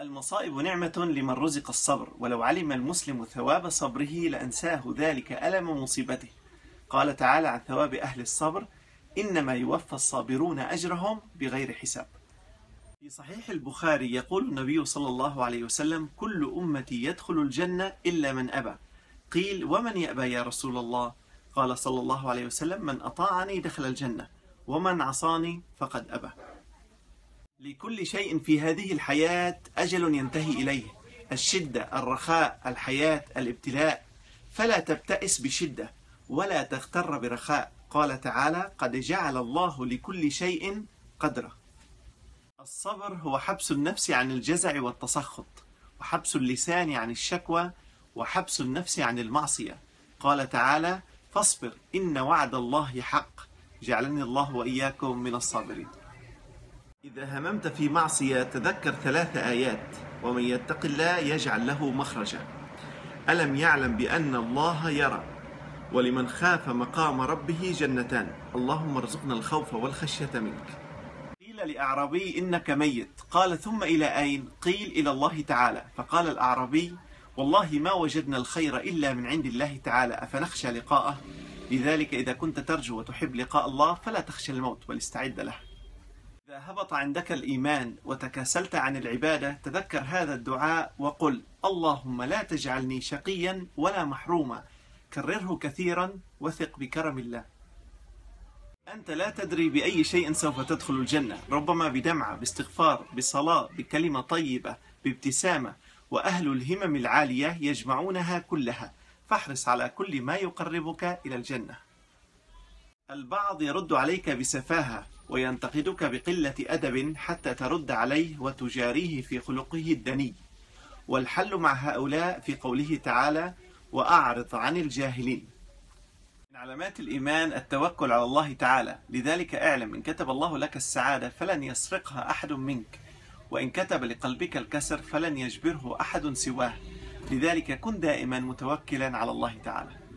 المصائب نعمة لمن رزق الصبر ولو علم المسلم ثواب صبره لأنساه ذلك ألم مصيبته. قال تعالى عن ثواب أهل الصبر إنما يوفى الصابرون أجرهم بغير حساب. في صحيح البخاري يقول النبي صلى الله عليه وسلم كل أمتي يدخل الجنة إلا من أبى. قيل ومن يأبى يا رسول الله؟ قال صلى الله عليه وسلم من أطاعني دخل الجنة ومن عصاني فقد أبى. لكل شيء في هذه الحياة أجل ينتهي إليه. الشدة الرخاء الحياة الابتلاء. فلا تبتئس بشدة ولا تغتر برخاء. قال تعالى قد جعل الله لكل شيء قدره. الصبر هو حبس النفس عن الجزع والتسخط وحبس اللسان عن الشكوى وحبس النفس عن المعصية. قال تعالى فاصبر إن وعد الله حق. جعلني الله وإياكم من الصابرين. إذا هممت في معصية تذكر ثلاث آيات. ومن يتق الله يجعل له مخرجا. ألم يعلم بأن الله يرى؟ ولمن خاف مقام ربه جنتان. اللهم ارزقنا الخوف والخشية منك. قيل لأعرابي إنك ميت. قال ثم إلى أين؟ قيل إلى الله تعالى. فقال الأعرابي والله ما وجدنا الخير إلا من عند الله تعالى. أفنخشى لقاءه؟ لذلك إذا كنت ترجو وتحب لقاء الله فلا تخشى الموت بل استعد له. إذا هبط عندك الإيمان وتكاسلت عن العبادة تذكر هذا الدعاء وقل اللهم لا تجعلني شقيا ولا محروما كرره كثيرا وثق بكرم الله. أنت لا تدري بأي شيء سوف تدخل الجنة ربما بدمعة باستغفار بصلاة بكلمة طيبة بابتسامة وأهل الهمم العالية يجمعونها كلها. فاحرص على كل ما يقربك إلى الجنة. البعض يرد عليك بسفاهة. وينتقدك بقلة أدب حتى ترد عليه وتجاريه في خلقه الدني. والحل مع هؤلاء في قوله تعالى وأعرض عن الجاهلين. من علامات الإيمان التوكل على الله تعالى. لذلك اعلم إن كتب الله لك السعادة فلن يسرقها أحد منك. وإن كتب لقلبك الكسر فلن يجبره أحد سواه. لذلك كن دائما متوكلا على الله تعالى.